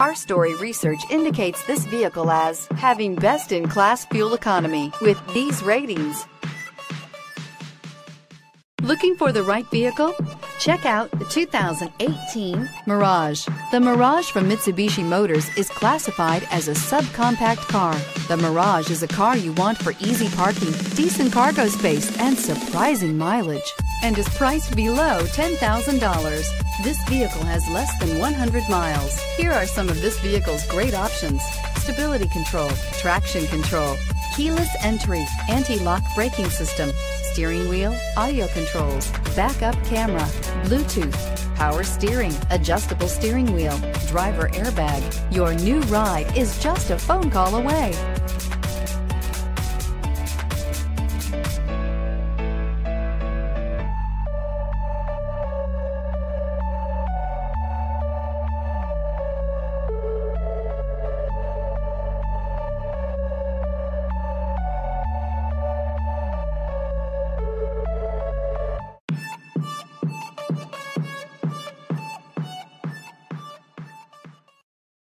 Our story research indicates this vehicle as having best in class fuel economy with these ratings. Looking for the right vehicle? Check out the 2018 Mirage. The Mirage from Mitsubishi Motors is classified as a subcompact car. The Mirage is a car you want for easy parking, decent cargo space, and surprising mileage, and is priced below $10,000. This vehicle has less than 100 miles. Here are some of this vehicle's great options. Stability control, traction control, keyless entry, anti-lock braking system, steering wheel, audio controls, backup camera, Bluetooth, power steering, adjustable steering wheel, driver airbag. Your new ride is just a phone call away.